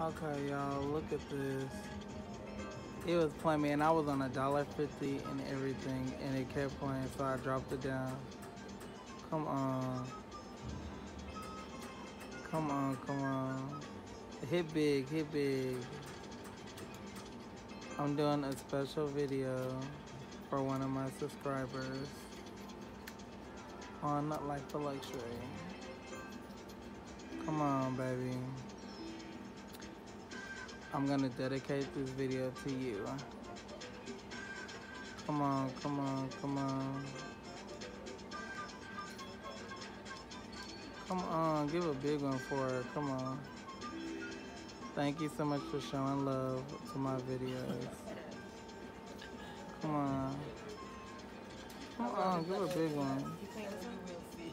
Okay, y'all, look at this. It was playing me, and I was on a dollar fifty and everything, and it kept playing, so I dropped it down. Come on. Come on, come on. Hit big, hit big. I'm doing a special video for one of my subscribers on Life of Luxury. Come on, baby. I'm gonna dedicate this video to you. Come on, come on, come on. Come on, give a big one for her. Come on. Thank you so much for showing love to my videos. Come on. Come on, give a big one.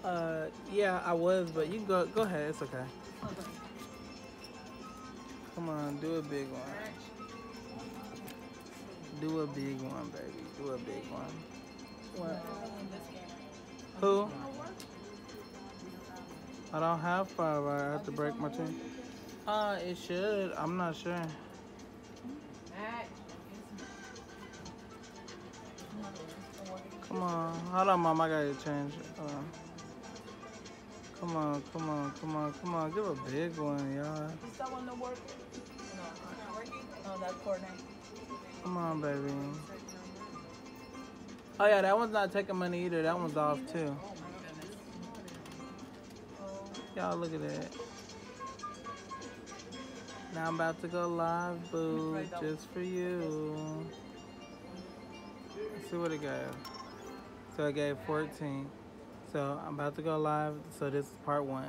Uh, yeah, I was, but you go. Go ahead. It's okay. Come on, do a big one. Do a big one, baby. Do a big one. What? Who? I don't have five. I have to break my chain. Uh, it should. I'm not sure. Come on. Hold on, mom. I gotta change. Uh, come on, come on, come on, come on. Give a big one, y'all. Is that one not working? No, not working? Oh, no, that corner. Come on, baby. Oh, yeah, that one's not taking money either. That one's off, too. Oh my goodness. Y'all, look at that. Now I'm about to go live, boo, just for you. Let's see what it gave. So I gave 14. So I'm about to go live. So this is part one.